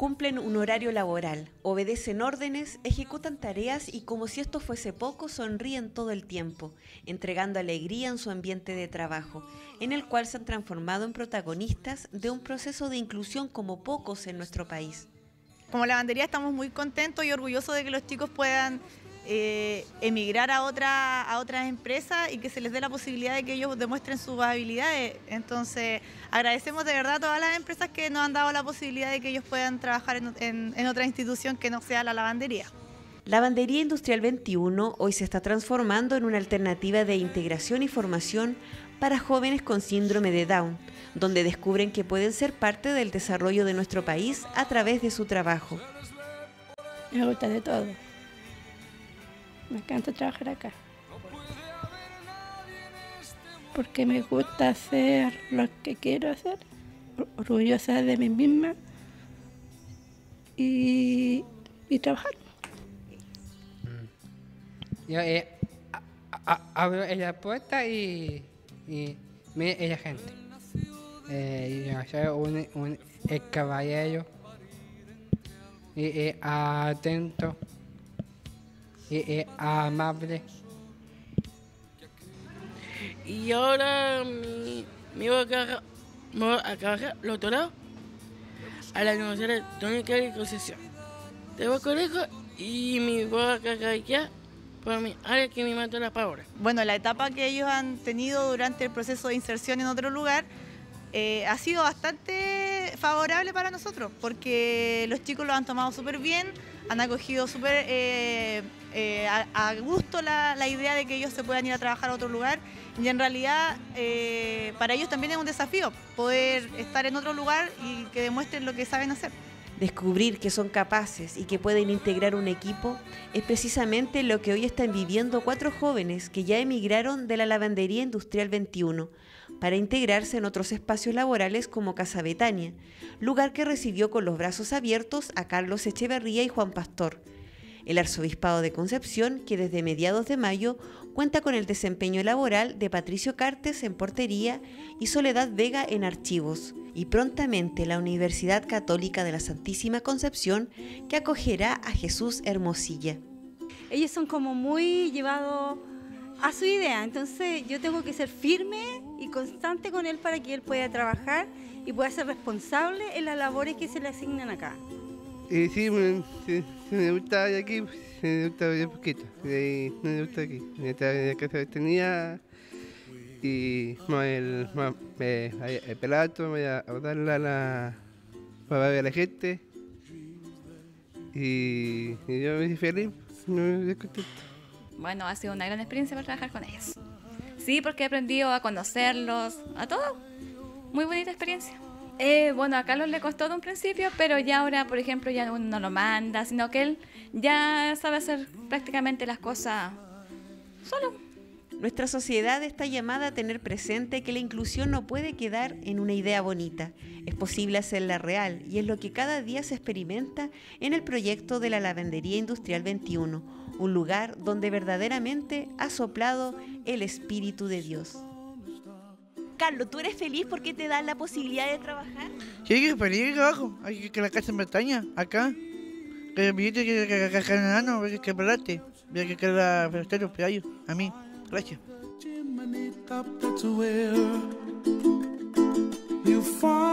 Cumplen un horario laboral, obedecen órdenes, ejecutan tareas y como si esto fuese poco, sonríen todo el tiempo, entregando alegría en su ambiente de trabajo, en el cual se han transformado en protagonistas de un proceso de inclusión como pocos en nuestro país. Como lavandería estamos muy contentos y orgullosos de que los chicos puedan eh, emigrar a, otra, a otras empresas y que se les dé la posibilidad de que ellos demuestren sus habilidades. Entonces, agradecemos de verdad a todas las empresas que nos han dado la posibilidad de que ellos puedan trabajar en, en otra institución que no sea la lavandería. Lavandería Industrial 21 hoy se está transformando en una alternativa de integración y formación para jóvenes con síndrome de Down, donde descubren que pueden ser parte del desarrollo de nuestro país a través de su trabajo. Me gusta de todo. Me encanta trabajar acá. Porque me gusta hacer lo que quiero hacer, orgullosa de mí misma y, trabajar. Mm. Yo eh, abro la puerta y, y mire la gente. Eh, yo soy un, un el caballero y atento y, amable. Y ahora mi, mi voy a, voy a trabajar lo otro lado a la Universidad Tónica de Concesión. Tengo colegio y mi voy a ya por mi área que me mató la palabra. Bueno, la etapa que ellos han tenido durante el proceso de inserción en otro lugar eh, ha sido bastante favorable para nosotros porque los chicos lo han tomado súper bien, han acogido súper eh, a, gusto la, idea de que ellos se puedan ir a trabajar a otro lugar y en realidad eh, para ellos también es un desafío poder estar en otro lugar y que demuestren lo que saben hacer. Descubrir que son capaces y que pueden integrar un equipo es precisamente lo que hoy están viviendo cuatro jóvenes que ya emigraron de la lavandería industrial 21 para integrarse en otros espacios laborales como Casa Betania, lugar que recibió con los brazos abiertos a Carlos Echeverría y Juan Pastor el Arzobispado de Concepción, que desde mediados de mayo cuenta con el desempeño laboral de Patricio Cartes en portería y Soledad Vega en archivos, y prontamente la Universidad Católica de la Santísima Concepción, que acogerá a Jesús Hermosilla. Ellos son como muy llevados a su idea, entonces yo tengo que ser firme y constante con él para que él pueda trabajar y pueda ser responsable en las labores que se le asignan acá. Eh, sí, me, gusta aquí, me gusta bien poquito. Y me gusta aquí. La casa tenía y el, más, me, el voy a darle a la, para ver a la gente. Y, y yo me hice feliz, me contento. Bueno, ha sido una gran experiencia para trabajar con ellos. Sí, porque he aprendido a conocerlos, a todo. Muy bonita experiencia. Eh, bueno, a Carlos le costó de un principio, pero ya ahora, por ejemplo, ya uno no lo manda, sino que él ya sabe hacer prácticamente las cosas solo. Nuestra sociedad está llamada a tener presente que la inclusión no puede quedar en una idea bonita, es posible hacerla real y es lo que cada día se experimenta en el proyecto de la Lavandería Industrial 21, un lugar donde verdaderamente ha soplado el Espíritu de Dios. Carlos, ¿tú eres feliz porque te dan la posibilidad de trabajar? Sí, que feliz abajo. Hay que la casa en Bretaña, acá. Que el billete que que que que enano, que que pelate. Mira que queda ferretero, pedayo. A mí. Gracias. You find